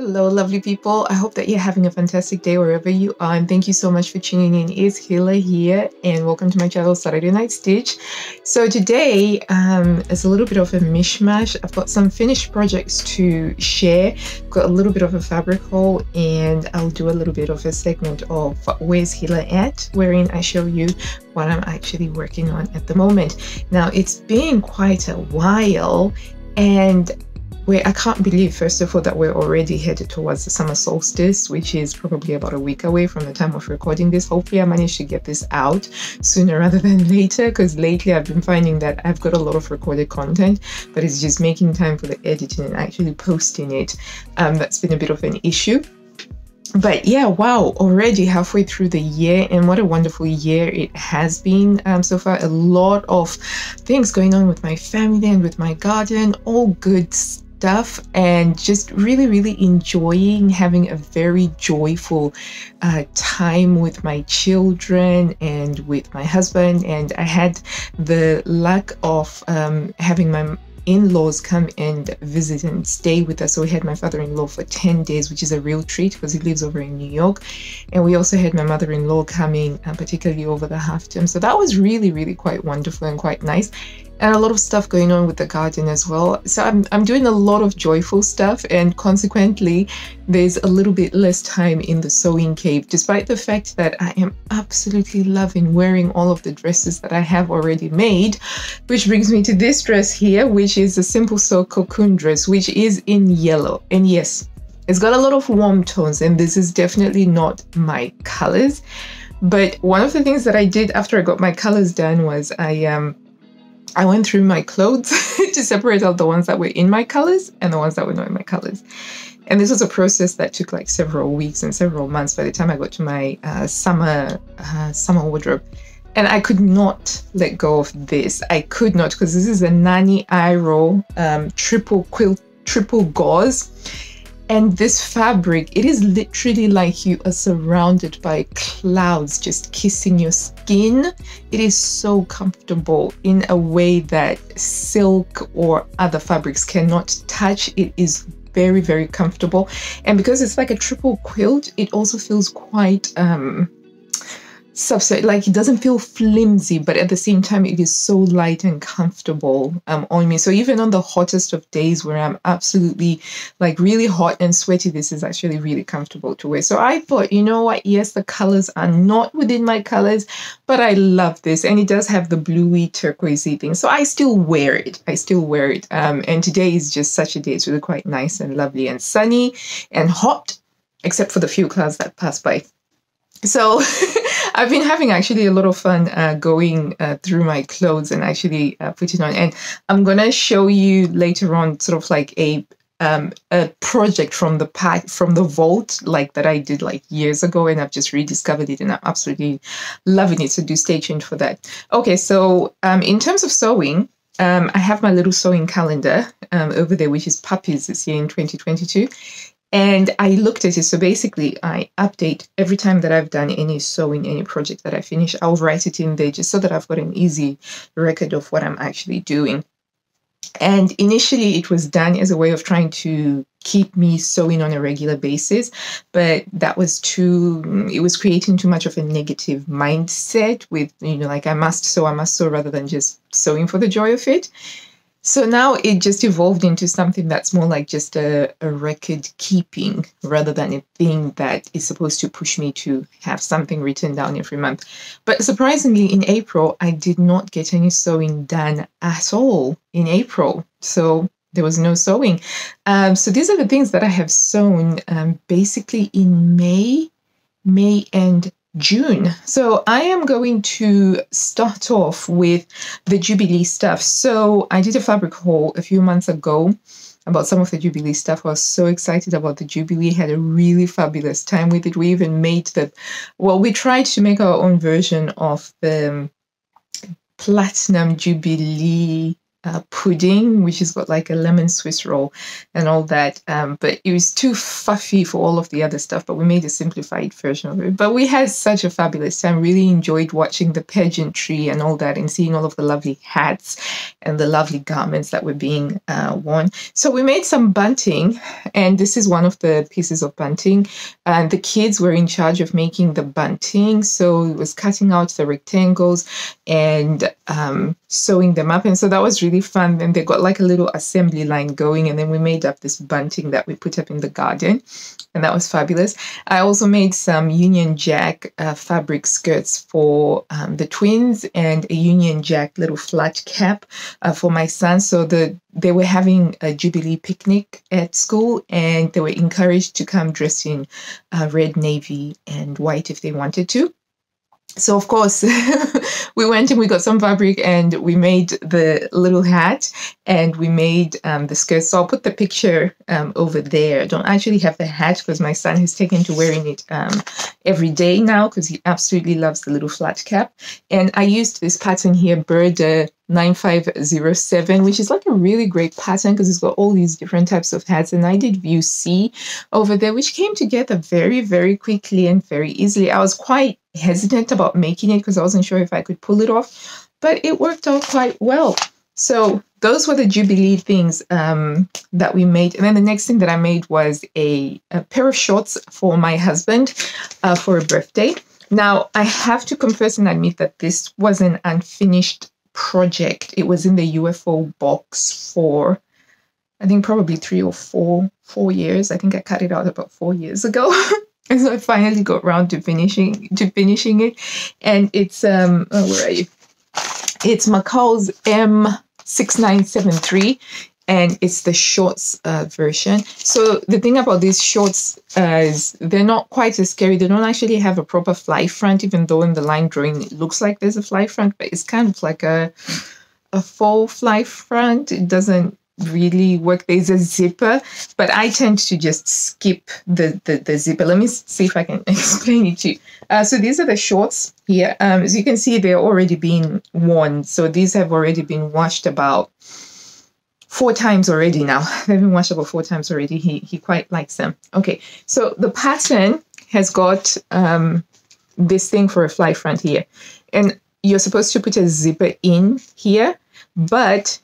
Hello, lovely people. I hope that you're having a fantastic day wherever you are. And thank you so much for tuning in. It's Hila here, and welcome to my channel, Saturday Night Stitch. So, today um, is a little bit of a mishmash. I've got some finished projects to share, got a little bit of a fabric haul, and I'll do a little bit of a segment of Where's Hila at, wherein I show you what I'm actually working on at the moment. Now, it's been quite a while, and I can't believe, first of all, that we're already headed towards the summer solstice, which is probably about a week away from the time of recording this. Hopefully, I managed to get this out sooner rather than later because lately I've been finding that I've got a lot of recorded content, but it's just making time for the editing and actually posting it. Um, that's been a bit of an issue but yeah, wow, already halfway through the year, and what a wonderful year it has been um, so far. A lot of things going on with my family and with my garden, all good stuff and just really, really enjoying having a very joyful uh, time with my children and with my husband. And I had the luck of um, having my in-laws come and visit and stay with us. So we had my father-in-law for 10 days, which is a real treat because he lives over in New York. And we also had my mother-in-law coming, uh, particularly over the half term. So that was really, really quite wonderful and quite nice and a lot of stuff going on with the garden as well. So I'm, I'm doing a lot of joyful stuff, and consequently, there's a little bit less time in the sewing cave, despite the fact that I am absolutely loving wearing all of the dresses that I have already made. Which brings me to this dress here, which is a simple sew cocoon dress, which is in yellow. And yes, it's got a lot of warm tones, and this is definitely not my colors. But one of the things that I did after I got my colors done was I um I went through my clothes to separate out the ones that were in my colors and the ones that were not in my colors. And this was a process that took like several weeks and several months by the time I got to my uh, summer uh, summer wardrobe. And I could not let go of this. I could not because this is a Nani Iro um, triple quilt, triple gauze and this fabric, it is literally like you are surrounded by clouds just kissing your skin. It is so comfortable in a way that silk or other fabrics cannot touch. It is very, very comfortable. And because it's like a triple quilt, it also feels quite um subset like it doesn't feel flimsy but at the same time it is so light and comfortable um, on me. So even on the hottest of days where i'm absolutely like really hot and sweaty this is actually really comfortable to wear. So i thought you know what? Yes the colors are not within my colors but i love this. And it does have the bluey turquoisey thing. So i still wear it. I still wear it. Um, and today is just such a day. It's really quite nice and lovely and sunny and hot except for the few clouds that pass by. So I've been having actually a lot of fun uh, going uh, through my clothes and actually uh, putting on. And I'm gonna show you later on, sort of like a um, a project from the pack from the vault, like that I did like years ago, and I've just rediscovered it, and I'm absolutely loving it. So do stay tuned for that. Okay, so um, in terms of sewing. Um, I have my little sewing calendar um, over there, which is puppies this year in 2022. And I looked at it. So basically, I update every time that I've done any sewing, any project that I finish, I'll write it in there just so that I've got an easy record of what I'm actually doing. And initially, it was done as a way of trying to keep me sewing on a regular basis, but that was too, it was creating too much of a negative mindset with, you know, like I must sew, I must sew rather than just sewing for the joy of it. So now it just evolved into something that's more like just a, a record keeping rather than a thing that is supposed to push me to have something written down every month. But surprisingly, in April, I did not get any sewing done at all in April. So there was no sewing. Um, so these are the things that I have sewn um, basically in May, May and June. So I am going to start off with the Jubilee stuff. So I did a fabric haul a few months ago about some of the Jubilee stuff. I was so excited about the Jubilee, had a really fabulous time with it. We even made the, well, we tried to make our own version of the um, Platinum Jubilee uh, pudding, which has got like a lemon Swiss roll and all that. Um, but it was too fluffy for all of the other stuff, but we made a simplified version of it. But we had such a fabulous time. Really enjoyed watching the pageantry and all that and seeing all of the lovely hats and the lovely garments that were being uh, worn. So we made some bunting, and this is one of the pieces of bunting. And the kids were in charge of making the bunting. So it was cutting out the rectangles and um, sewing them up. And so that was really fun. And they got like a little assembly line going. And then we made up this bunting that we put up in the garden. And that was fabulous. I also made some Union Jack uh, fabric skirts for um, the twins and a Union Jack little flat cap uh, for my son. So the they were having a Jubilee picnic at school and they were encouraged to come dressed in uh, red, navy, and white if they wanted to so of course we went and we got some fabric and we made the little hat and we made um, the skirt so i'll put the picture um, over there I don't actually have the hat because my son has taken to wearing it um, every day now because he absolutely loves the little flat cap and i used this pattern here Burda 9507, which is like a really great pattern because it's got all these different types of hats. And I did view C over there, which came together very, very quickly and very easily. I was quite hesitant about making it because I wasn't sure if I could pull it off, but it worked out quite well. So those were the Jubilee things um, that we made. And then the next thing that I made was a, a pair of shorts for my husband uh, for a birthday. Now, I have to confess and admit that this was an unfinished project. It was in the UFO box for, I think, probably three or four four years. I think I cut it out about four years ago. and so I finally got around to finishing to finishing it. And it's um oh, where are you? It's McCall's M6973 and it's the shorts uh, version. So the thing about these shorts uh, is they're not quite as scary. They don't actually have a proper fly front, even though in the line drawing it looks like there's a fly front, but it's kind of like a a faux fly front. It doesn't really work. There's a zipper, but I tend to just skip the, the, the zipper. Let me see if I can explain it to you. Uh, so these are the shorts here. Um, as you can see, they're already being worn. So these have already been washed about four times already now. They've been washed about four times already. He he quite likes them. Okay, so the pattern has got um, this thing for a fly front here, and you're supposed to put a zipper in here, but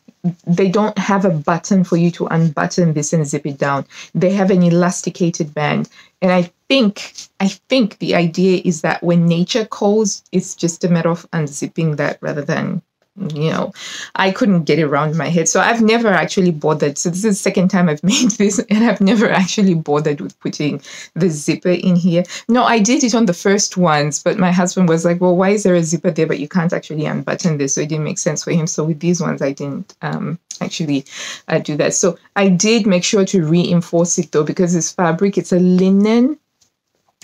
they don't have a button for you to unbutton this and zip it down. They have an elasticated band. And I think I think the idea is that when nature calls, it's just a matter of unzipping that rather than you know, I couldn't get it around my head. So I've never actually bothered. So this is the second time I've made this, and I've never actually bothered with putting the zipper in here. No, I did it on the first ones, but my husband was like, "Well, why is there a zipper there, but you can't actually unbutton this?" So it didn't make sense for him. So with these ones, I didn't um, actually uh, do that. So I did make sure to reinforce it though, because this fabric, it's a linen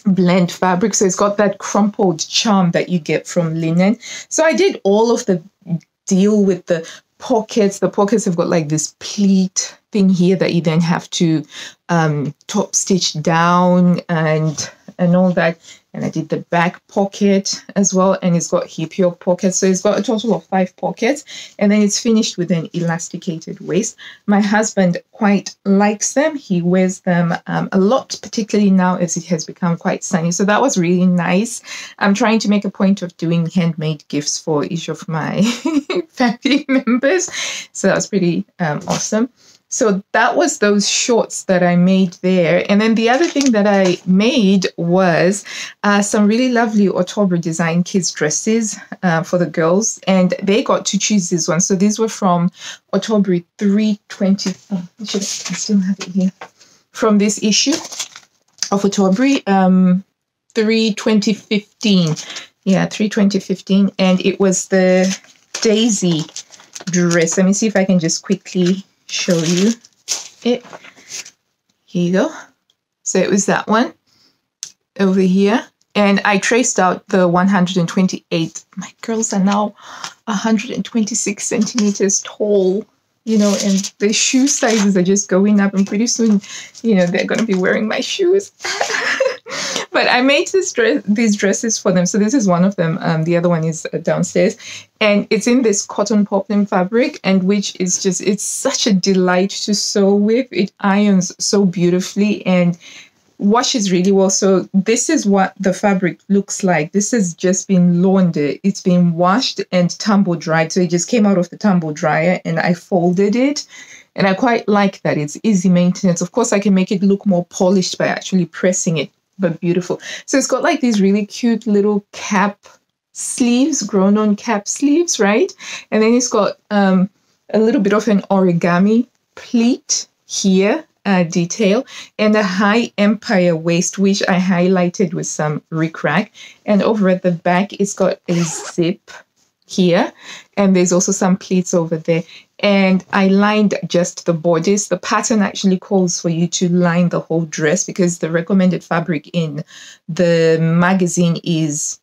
blend fabric so it's got that crumpled charm that you get from linen so i did all of the deal with the pockets. The pockets have got like this pleat thing here that you then have to um, top stitch down and and all that and I did the back pocket as well and it's got hip yoke pockets. So it's got a total of five pockets and then it's finished with an elasticated waist. My husband quite likes them. He wears them um, a lot particularly now as it has become quite sunny. So that was really nice. I'm trying to make a point of doing handmade gifts for each of my family members. So that was pretty um, awesome so that was those shorts that I made there. And then the other thing that I made was uh, some really lovely Ottobre design kids dresses uh, for the girls. And they got to choose this one. So these were from Ottobre 320. Oh, I, still have it here. From this issue of Ottobre um, 3 2015. Yeah, 3 2015. And it was the Daisy dress. Let me see if I can just quickly show you it. Here you go. So it was that one over here. And I traced out the 128. My girls are now 126 centimeters tall, you know, and the shoe sizes are just going up. And pretty soon, you know, they're going to be wearing my shoes. but but I made this dress, these dresses for them. So this is one of them. Um, the other one is uh, downstairs, and it's in this cotton poplin fabric, and which is just it's such a delight to sew with. It irons so beautifully and washes really well. So this is what the fabric looks like. This has just been laundered. It's been washed and tumble dried. So it just came out of the tumble dryer, and I folded it and I quite like that. It's easy maintenance. Of course, I can make it look more polished by actually pressing it, but beautiful. So it's got like these really cute little cap sleeves, grown on cap sleeves, right? And then it's got um, a little bit of an origami pleat here uh, detail and a high empire waist, which I highlighted with some rickrack. And over at the back, it's got a zip here and there's also some pleats over there and I lined just the bodice. The pattern actually calls for you to line the whole dress because the recommended fabric in the magazine is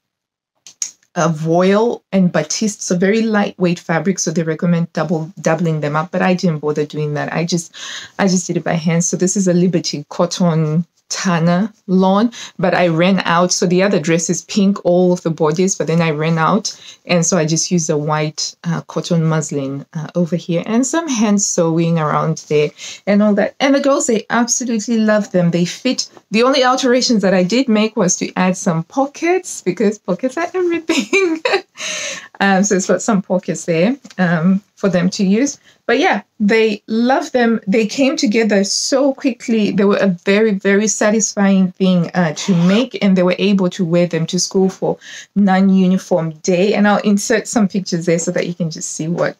a voile and batiste, so very lightweight fabric. So they recommend double doubling them up, but I didn't bother doing that. I just I just did it by hand. So this is a Liberty cotton Tana lawn, but I ran out. So the other dress is pink, all of the bodice, but then I ran out. And so I just used a white uh, cotton muslin uh, over here and some hand sewing around there and all that. And the girls, they absolutely love them. They fit. The only alterations that I did make was to add some pockets because pockets are everything. um, so it's got some pockets there um, for them to use. But yeah, they love them. They came together so quickly. They were a very, very satisfying thing uh, to make, and they were able to wear them to school for non uniform day. And I'll insert some pictures there so that you can just see what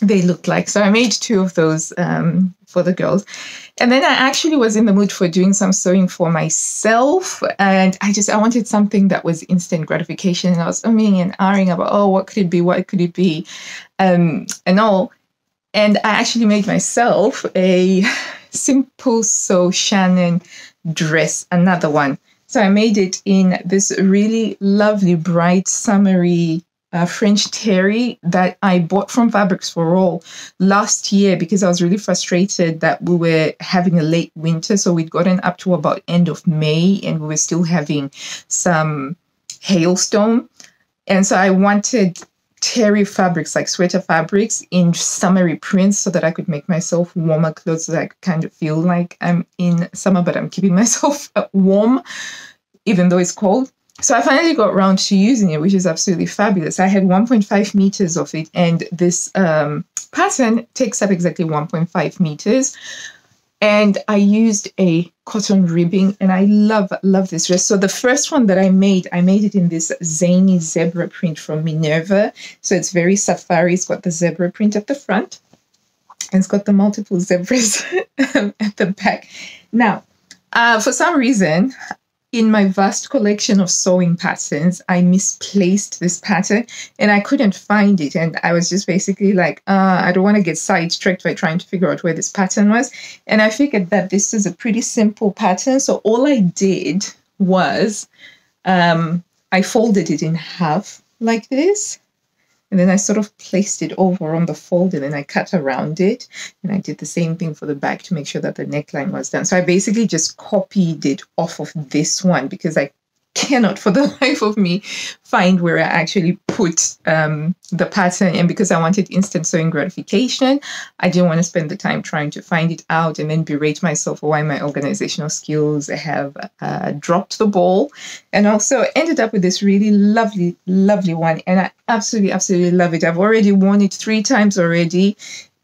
they looked like. So I made two of those um, for the girls. And then I actually was in the mood for doing some sewing for myself. And I just, I wanted something that was instant gratification. And I was umming and ahhing about, oh, what could it be? What could it be? Um, and all. And I actually made myself a simple sew Shannon dress, another one. So I made it in this really lovely, bright, summery uh, French terry that I bought from Fabrics for All last year because I was really frustrated that we were having a late winter. So we'd gotten up to about end of May and we were still having some hailstone. And so I wanted terry fabrics, like sweater fabrics in summery prints so that I could make myself warmer clothes so that I could kind of feel like I'm in summer, but I'm keeping myself warm even though it's cold. So I finally got around to using it, which is absolutely fabulous. I had 1.5 meters of it, and this um, pattern takes up exactly 1.5 meters and I used a cotton ribbing and I love love this dress. So the first one that I made, I made it in this zany zebra print from Minerva. So it's very safari. It's got the zebra print at the front and it's got the multiple zebras at the back. Now, uh, for some reason, in my vast collection of sewing patterns, I misplaced this pattern and I couldn't find it. And I was just basically like, uh, I don't want to get sidetracked by trying to figure out where this pattern was. And I figured that this is a pretty simple pattern. So all I did was um, I folded it in half like this. And then I sort of placed it over on the fold and then I cut around it. And I did the same thing for the back to make sure that the neckline was done. So I basically just copied it off of this one because I cannot for the life of me find where I actually put um, the pattern. And because I wanted instant sewing gratification, I didn't want to spend the time trying to find it out and then berate myself for why my organizational skills have uh, dropped the ball. And also ended up with this really lovely, lovely one. And I absolutely, absolutely love it. I've already worn it three times already.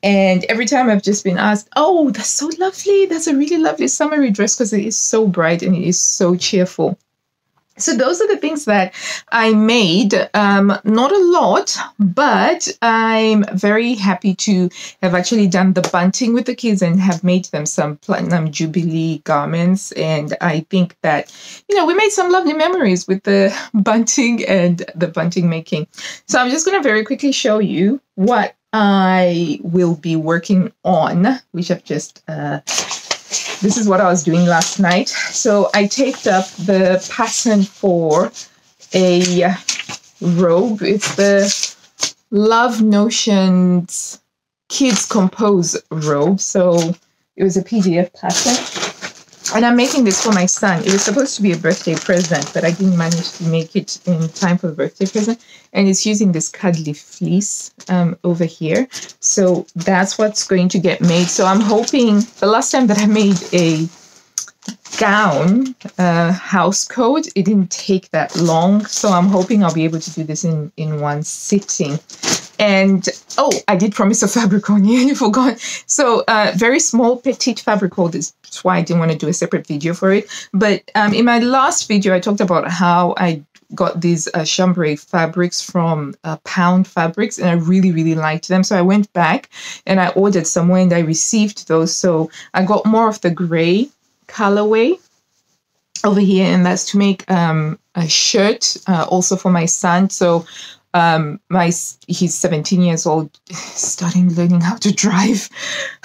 And every time I've just been asked, oh, that's so lovely. That's a really lovely summery dress because it is so bright and it is so cheerful. So those are the things that I made. Um, not a lot, but I'm very happy to have actually done the bunting with the kids and have made them some platinum jubilee garments. And I think that you know we made some lovely memories with the bunting and the bunting making. So I'm just going to very quickly show you what I will be working on, which I've just. Uh, this is what I was doing last night. So I taped up the pattern for a robe. It's the Love Notions Kids Compose robe. So it was a PDF pattern. And I'm making this for my son. It was supposed to be a birthday present, but I didn't manage to make it in time for the birthday present. And it's using this cuddly fleece um, over here. So that's what's going to get made. So I'm hoping the last time that I made a gown uh, house coat, it didn't take that long. So I'm hoping I'll be able to do this in, in one sitting. And oh, I did promise a fabric on you, you forgot. So uh, very small petite fabric haul is why I didn't want to do a separate video for it. But um, in my last video, I talked about how I got these uh, chambray fabrics from uh, Pound Fabrics, and I really, really liked them. So I went back and I ordered some more, and I received those. So I got more of the gray colorway over here, and that's to make um, a shirt uh, also for my son. So um, my he's 17 years old, starting learning how to drive.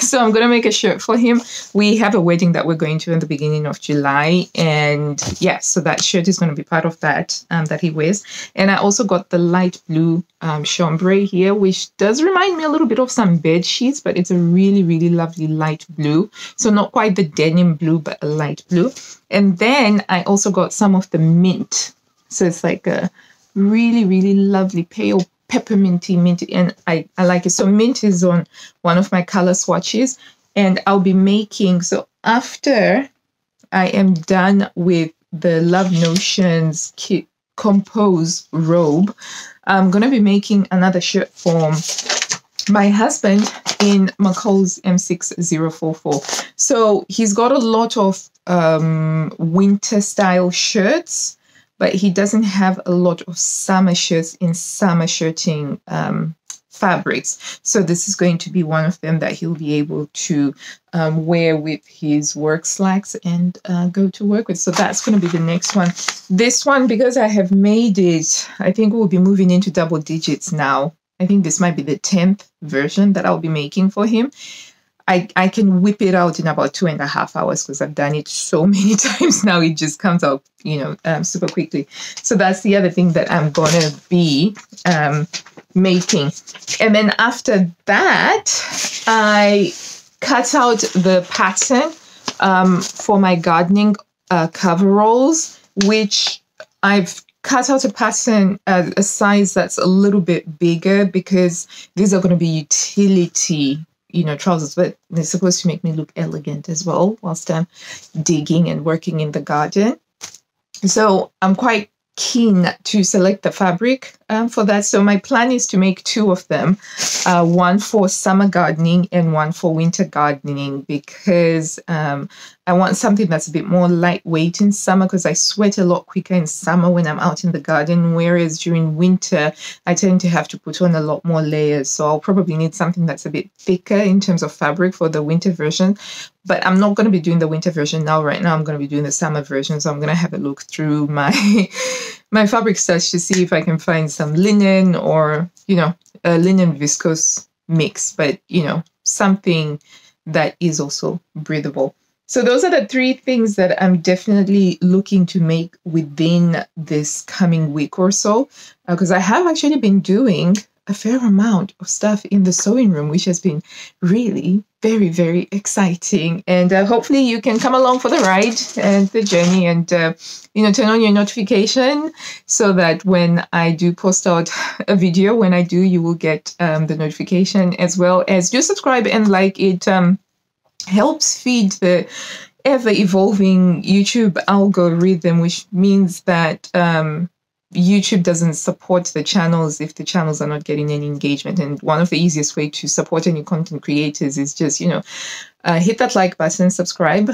so I'm gonna make a shirt for him. We have a wedding that we're going to in the beginning of July, and yeah, so that shirt is gonna be part of that um, that he wears. And I also got the light blue um, chambray here, which does remind me a little bit of some bed sheets, but it's a really really lovely light blue. So not quite the denim blue, but a light blue. And then I also got some of the mint so it's like a really, really lovely pale pepperminty mint. And I, I like it. So mint is on one of my color swatches. And I'll be making, so after I am done with the Love Notions Kids Compose robe, I'm going to be making another shirt for my husband in McCall's M6044. So he's got a lot of um, winter style shirts but he doesn't have a lot of summer shirts in summer shirting um, fabrics. So this is going to be one of them that he'll be able to um, wear with his work slacks and uh, go to work with. So that's going to be the next one. This one, because I have made it, I think we'll be moving into double digits now. I think this might be the 10th version that I'll be making for him. I, I can whip it out in about two and a half hours because I've done it so many times now. It just comes out, you know, um, super quickly. So that's the other thing that I'm going to be um, making. And then after that, I cut out the pattern um, for my gardening uh, coveralls, which I've cut out a pattern uh, a size that's a little bit bigger because these are going to be utility you know, trousers, but they're supposed to make me look elegant as well whilst I'm digging and working in the garden. So I'm quite keen to select the fabric um, for that. So my plan is to make two of them, uh, one for summer gardening and one for winter gardening because um, I want something that's a bit more lightweight in summer because I sweat a lot quicker in summer when I'm out in the garden, whereas during winter I tend to have to put on a lot more layers. So I'll probably need something that's a bit thicker in terms of fabric for the winter version. But I'm not going to be doing the winter version now. Right now, I'm going to be doing the summer version. So I'm going to have a look through my my fabric stash to see if I can find some linen or you know a linen viscose mix, but you know something that is also breathable. So those are the three things that I'm definitely looking to make within this coming week or so, because uh, I have actually been doing a fair amount of stuff in the sewing room, which has been really very, very exciting. And uh, hopefully you can come along for the ride and the journey and, uh, you know, turn on your notification so that when I do post out a video, when I do, you will get um, the notification as well as do subscribe and like it um, helps feed the ever evolving YouTube algorithm, which means that um, YouTube doesn't support the channels if the channels are not getting any engagement. And one of the easiest way to support any content creators is just, you know, uh, hit that like button, and subscribe.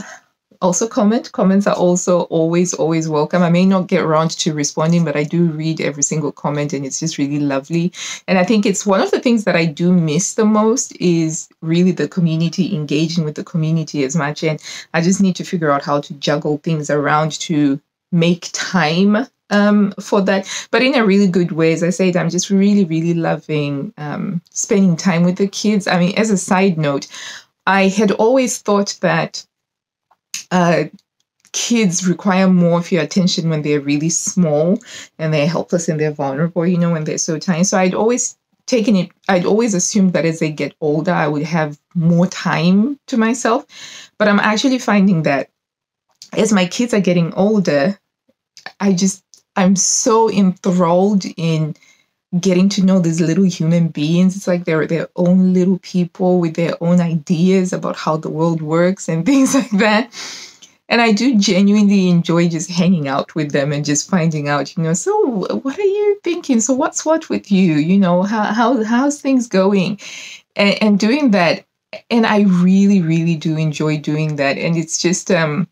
Also comment. Comments are also always, always welcome. I may not get around to responding, but I do read every single comment and it's just really lovely. And I think it's one of the things that I do miss the most is really the community, engaging with the community as much. And I just need to figure out how to juggle things around to make time um, for that, but in a really good way. As I said, I'm just really, really loving um, spending time with the kids. I mean, as a side note, I had always thought that uh, kids require more of your attention when they're really small and they're helpless and they're vulnerable, you know, when they're so tiny. So I'd always taken it, I'd always assumed that as they get older, I would have more time to myself. But I'm actually finding that as my kids are getting older, I just, I'm so enthralled in getting to know these little human beings. It's like they're their own little people with their own ideas about how the world works and things like that. And I do genuinely enjoy just hanging out with them and just finding out, you know, so what are you thinking? So what's what with you? You know, how, how how's things going? And, and doing that. And I really, really do enjoy doing that. And it's just um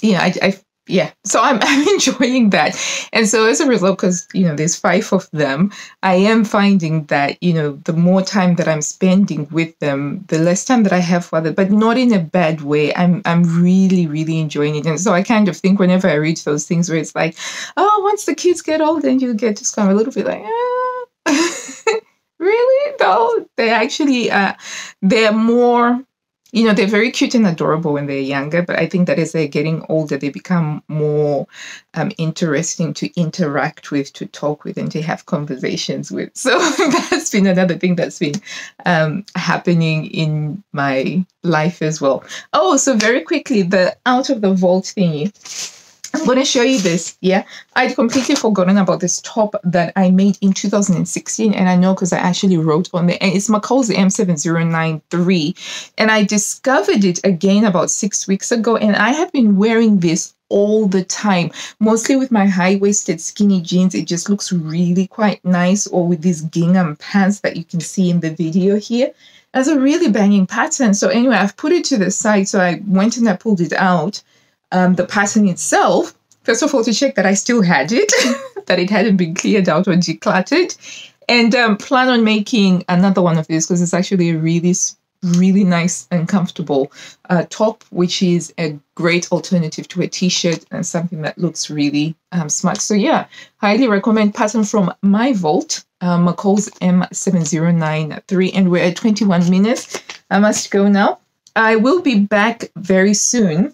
yeah, I, I yeah. So I'm, I'm enjoying that. And so as a result because you know there's five of them i am finding that you know the more time that i'm spending with them the less time that i have for them but not in a bad way. I'm i'm really really enjoying it. And so i kind of think whenever i read those things where it's like oh once the kids get old then you get just kind of a little bit like ah. really? No they actually uh they're more you know, they're very cute and adorable when they're younger, but I think that as they're getting older, they become more um, interesting to interact with, to talk with, and to have conversations with. So that's been another thing that's been um, happening in my life as well. Oh, so very quickly, the out of the vault thingy. I'm going to show you this. Yeah, I'd completely forgotten about this top that I made in 2016, and I know because I actually wrote on it. And it's McCall's M7093, and I discovered it again about six weeks ago, and I have been wearing this all the time, mostly with my high waisted skinny jeans. It just looks really quite nice, or with these gingham pants that you can see in the video here. As a really banging pattern. So, anyway, I've put it to the side. So, I went and I pulled it out um, the pattern itself, first of all, to check that I still had it, that it hadn't been cleared out or decluttered, and um, plan on making another one of these because it's actually a really, really nice and comfortable uh, top, which is a great alternative to a t-shirt and something that looks really um, smart. So yeah, highly recommend pattern from My Vault, uh, McCall's M7093, and we're at 21 minutes. I must go now. I will be back very soon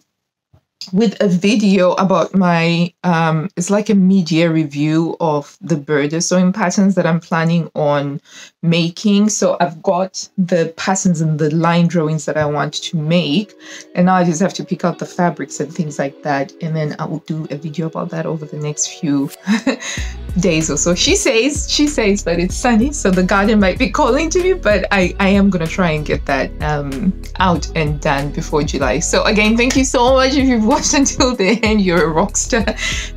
with a video about my um it's like a media review of the Burda sewing patterns that i'm planning on making. So i've got the patterns and the line drawings that i want to make and now i just have to pick out the fabrics and things like that and then i will do a video about that over the next few days or so. She says she says but it's sunny so the garden might be calling to me but i i am gonna try and get that um out and done before july. So again thank you so much if you've watched until the end, you're a rock star.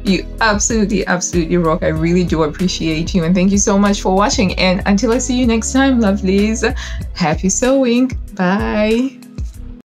You absolutely, absolutely rock. I really do appreciate you. And thank you so much for watching. And until I see you next time, lovelies, happy sewing. Bye.